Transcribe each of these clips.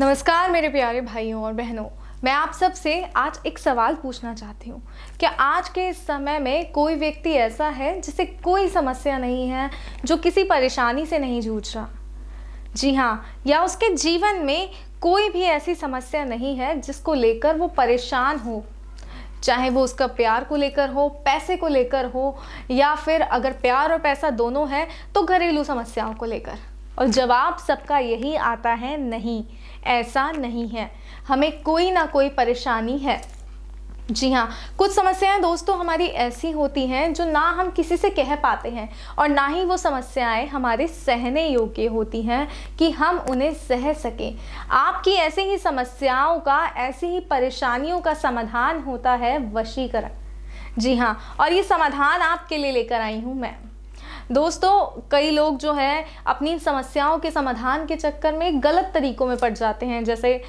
नमस्कार मेरे प्यारे भाइयों और बहनों। मैं आप सबसे आज एक सवाल पूछना चाहती हूँ क्या आज के इस समय में कोई व्यक्ति ऐसा है जिसे कोई समस्या नहीं है, जो किसी परेशानी से नहीं जूझ रहा? जी हाँ या उसके जीवन में कोई भी ऐसी समस्या नहीं है जिसको लेकर वो परेशान हो? चाहे वो उसका प्यार को लेकर हो, पैसे को लेकर हो, या फिर अगर प्यार और पैसा दोनों है तो घरेलू समस्याओं को लेकर। और जवाब सबका यही आता है, नहीं, ऐसा नहीं है। हमें कोई ना कोई परेशानी है। जी हाँ कुछ समस्याएँ दोस्तों हमारी ऐसी होती हैं जो ना हम किसी से कह पाते हैं और ना ही वो समस्याएँ हमारे सहने योग्य होती हैं कि हम उन्हें सह सकें। आपकी ऐसे ही समस्याओं का, ऐसी ही परेशानियों का समाधान होता है वशीकरण। जी हाँ और ये समाधान आपके लिए लेकर आई हूँ मैं। दोस्तों, कई लोग जो है, अपनी समस्याओं के समाधान के चक्कर में गलत तरीकों में पड़ जाते हैं। जैसे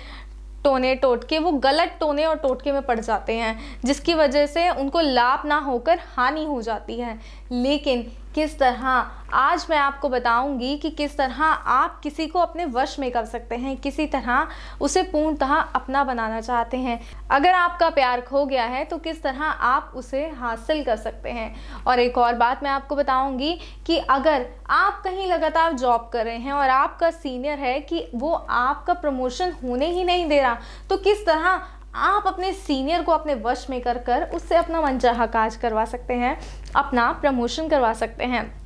टोने टोटके, वो गलत टोने और टोटके में पड़ जाते हैं, जिसकी वजह से उनको लाभ ना होकर हानि हो जाती है। लेकिन किस तरह, आज मैं आपको बताऊँगी कि किस तरह आप किसी को अपने वश में कर सकते हैं, किसी तरह उसे पूर्णतः अपना बनाना चाहते हैं। अगर आपका प्यार खो गया है तो किस तरह आप उसे हासिल कर सकते हैं। और एक और बात मैं आपको बताऊँगी कि अगर आप कहीं लगातार जॉब कर रहे हैं और आपका सीनियर है कि वो आपका प्रमोशन होने ही नहीं दे रहा तो किस तरह आप अपने सीनियर को अपने वश में कर कर उससे अपना मनचाहा काज करवा सकते हैं, अपना प्रमोशन करवा सकते हैं।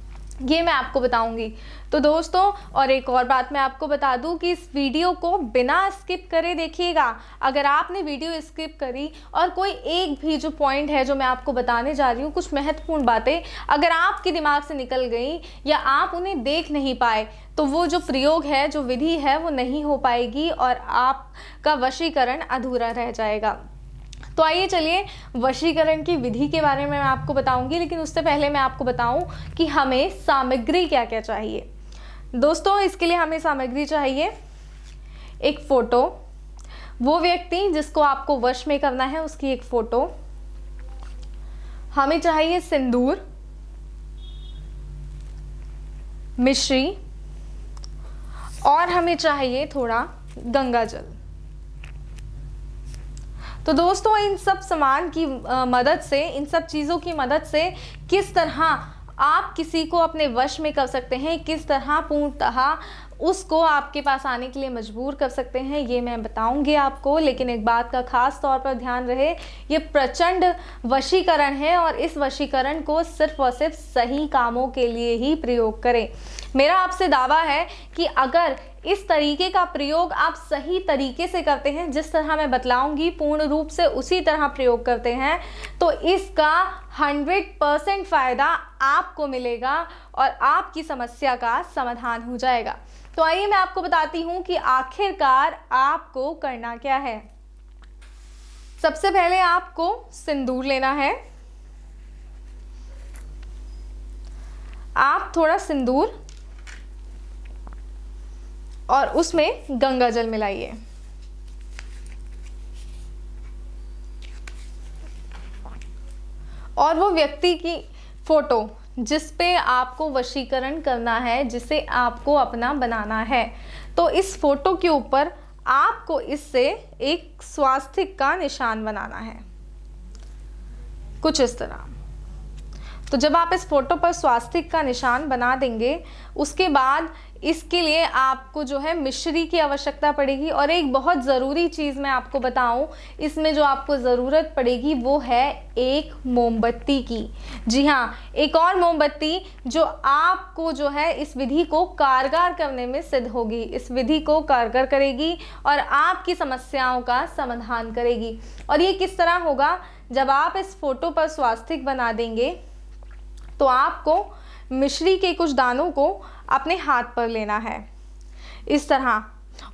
ये मैं आपको बताऊँगी। तो दोस्तों, और एक और बात मैं आपको बता दूँ कि इस वीडियो को बिना स्किप करे देखिएगा। अगर आपने वीडियो स्किप करी और कोई एक भी जो पॉइंट है जो मैं आपको बताने जा रही हूँ, कुछ महत्वपूर्ण बातें अगर आपके दिमाग से निकल गई या आप उन्हें देख नहीं पाए तो वो जो प्रयोग है, जो विधि है, वो नहीं हो पाएगी और आपका वशीकरण अधूरा रह जाएगा। तो आइए चलिए वशीकरण की विधि के बारे में मैं आपको बताऊँगी, लेकिन उससे पहले मैं आपको बताऊँ कि हमें सामग्री क्या क्या चाहिए। दोस्तों, इसके लिए हमें सामग्री चाहिए, एक फ़ोटो। वो व्यक्ति जिसको आपको वश में करना है, उसकी एक फ़ोटो। हमें चाहिए सिंदूर, मिश्री, और हमें चाहिए थोड़ा गंगा जल तो दोस्तों, इन सब सामान की मदद से, इन सब चीज़ों की मदद से किस तरह आप किसी को अपने वश में कर सकते हैं, किस तरह पूर्णतः उसको आपके पास आने के लिए मजबूर कर सकते हैं, ये मैं बताऊँगी आपको। लेकिन एक बात का खास तौर पर ध्यान रहे, ये प्रचंड वशीकरण है और इस वशीकरण को सिर्फ़ और सिर्फ़ सही कामों के लिए ही प्रयोग करें। मेरा आपसे दावा है कि अगर इस तरीके का प्रयोग आप सही तरीके से करते हैं, जिस तरह मैं बतलाऊँगी, पूर्ण रूप से उसी तरह प्रयोग करते हैं तो इसका 100 परसेंट फ़ायदा आपको मिलेगा और आपकी समस्या का समाधान हो जाएगा। तो आइए मैं आपको बताती हूँ कि आखिरकार आपको करना क्या है। सबसे पहले आपको सिंदूर लेना है। आप थोड़ा सिंदूर और उसमें गंगा जल मिलाइए और वो व्यक्ति की फ़ोटो, जिस पे आपको वशीकरण करना है, जिसे आपको अपना बनाना है तो इस फ़ोटो के ऊपर आपको इससे एक स्वास्थ्य का निशान बनाना है। कुछ इस तरह। तो जब आप इस फ़ोटो पर स्वास्तिक का निशान बना देंगे, उसके बाद इसके लिए आपको जो है मिश्री की आवश्यकता पड़ेगी और एक बहुत ज़रूरी चीज़ मैं आपको बताऊँ, इसमें जो आपको ज़रूरत पड़ेगी वो है एक मोमबत्ती की। जी हाँ एक और मोमबत्ती जो आपको जो है इस विधि को कारगर करने में सिद्ध होगी, इस विधि को कारगर करेगी और आपकी समस्याओं का समाधान करेगी। और ये किस तरह होगा, जब आप इस फ़ोटो पर स्वास्थिक बना देंगे तो आपको मिश्री के कुछ दानों को अपने हाथ पर लेना है। इस तरह,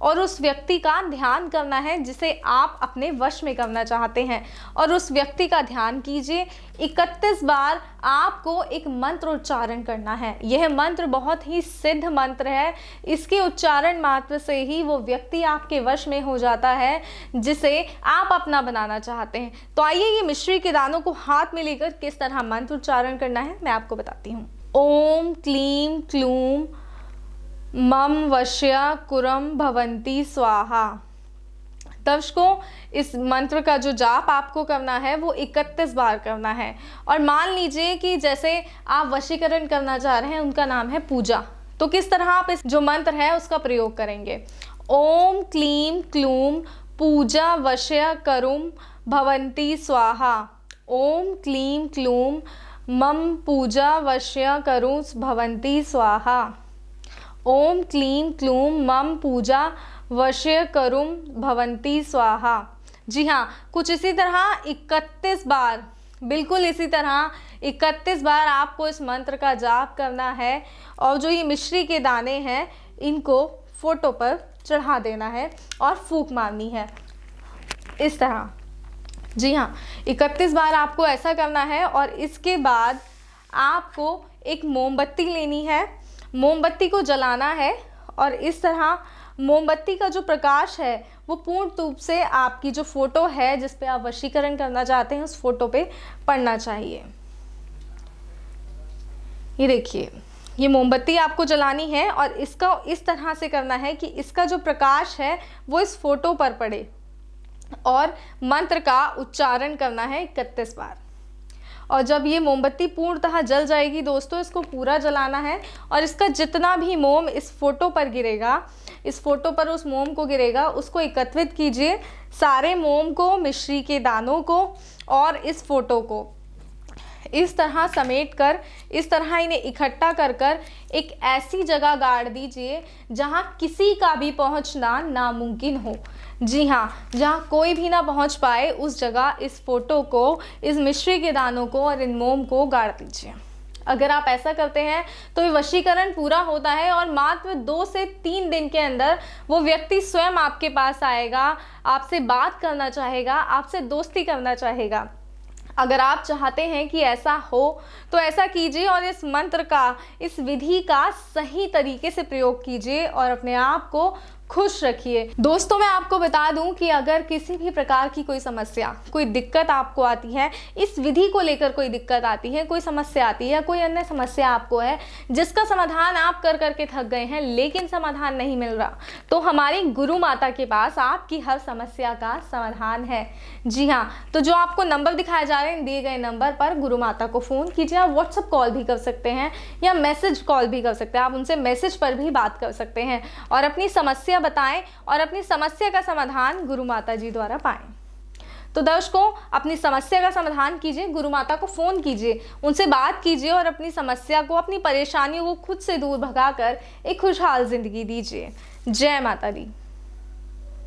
और उस व्यक्ति का ध्यान करना है जिसे आप अपने वश में करना चाहते हैं। और उस व्यक्ति का ध्यान कीजिए 31 बार आपको एक मंत्र उच्चारण करना है। यह मंत्र बहुत ही सिद्ध मंत्र है। इसके उच्चारण मात्र से ही वो व्यक्ति आपके वश में हो जाता है, जिसे आप अपना बनाना चाहते हैं। तो आइए ये मिश्री के दानों को हाथ में लेकर किस तरह मंत्र उच्चारण करना है, मैं आपको बताती हूँ। ओम क्लीम क्लूम मम वश्य कुरम भवंती स्वाहा। दर्शकों इस मंत्र का जो जाप आपको करना है, वो 31 बार करना है। और मान लीजिए कि जैसे आप वशीकरण करना चाह रहे हैं, उनका नाम है पूजा। तो किस तरह आप इस जो मंत्र है, उसका प्रयोग करेंगे? ओम क्लीम क्लूम पूजा वश्य करुम भवंती स्वाहा। ओम क्लीम क्लूम मम पूजा वश्य करुं भवंती स्वाहा। ओम क्लीम क्लूम मम पूजा वश्य करुम भवंती स्वाहा। जी हाँ कुछ इसी तरह इकतीस बार, बिल्कुल इसी तरह इकतीस बार आपको इस मंत्र का जाप करना है और जो ये मिश्री के दाने हैं, इनको फ़ोटो पर चढ़ा देना है और फूक मारनी है। इस तरह। जी हाँ इकतीस बार आपको ऐसा करना है और इसके बाद आपको एक मोमबत्ती लेनी है। मोमबत्ती को जलाना है और इस तरह मोमबत्ती का जो प्रकाश है, वो पूर्ण रूप से आपकी जो फ़ोटो है, जिस पे आप वशीकरण करना चाहते हैं, उस फ़ोटो पे पड़ना चाहिए। ये देखिए, ये मोमबत्ती आपको जलानी है और इसका, इस तरह से करना है कि इसका जो प्रकाश है, वो इस फ़ोटो पर पड़े। और मंत्र का उच्चारण करना है इकतीस बार। और जब ये मोमबत्ती पूर्णतः जल जाएगी दोस्तों, इसको पूरा जलाना है और इसका जितना भी मोम इस फ़ोटो पर गिरेगा, इस फ़ोटो पर उस मोम को गिरेगा, उसको एकत्रित कीजिए सारे मोम को, मिश्री के दानों को और इस फ़ोटो को। इस तरह समेट कर, इस तरह इन्हें इकट्ठा कर कर एक ऐसी जगह गाड़ दीजिए जहाँ किसी का भी पहुँचना नामुमकिन हो। जी हाँ जहाँ कोई भी ना पहुँच पाए, उस जगह इस फ़ोटो को, इस मिश्री के दानों को और इन मोम को गाड़ दीजिए। अगर आप ऐसा करते हैं तो वशीकरण पूरा होता है और मात्र दो से तीन दिन के अंदर वो व्यक्ति स्वयं आपके पास आएगा, आपसे बात करना चाहेगा, आपसे दोस्ती करना चाहेगा। अगर आप चाहते हैं कि ऐसा हो तो ऐसा कीजिए और इस मंत्र का, इस विधि का सही तरीके से प्रयोग कीजिए और अपने आप को खुश रखिए। दोस्तों, मैं आपको बता दूँ कि अगर किसी भी प्रकार की कोई समस्या, कोई दिक्कत आपको आती है, इस विधि को लेकर कोई दिक्कत आती है, कोई समस्या आती है कोई अन्य समस्या आपको है, जिसका समाधान आप कर करके थक गए हैं, लेकिन समाधान नहीं मिल रहा तो हमारी गुरु माता के पास आपकी हर समस्या का समाधान है। जी हाँ तो जो आपको नंबर दिखाए जा रहे हैं, दिए गए नंबर पर गुरु माता को फ़ोन कीजिए। आप व्हाट्सअप कॉल भी कर सकते हैं या मैसेज कॉल भी कर सकते हैं। आप उनसे मैसेज पर भी बात कर सकते हैं और अपनी समस्या समस्या बताएँ और अपनी समस्या का समाधान गुरु माता जी द्वारा पाएँ। तो दर्शकों, अपनी समस्या का समाधान कीजिए, गुरु माता को फ़ोन कीजिए, उनसे बात कीजिए और अपनी समस्या को, अपनी परेशानियों को खुद से दूर भगाकर एक खुशहाल ज़िंदगी दीजिए। जय माता दी।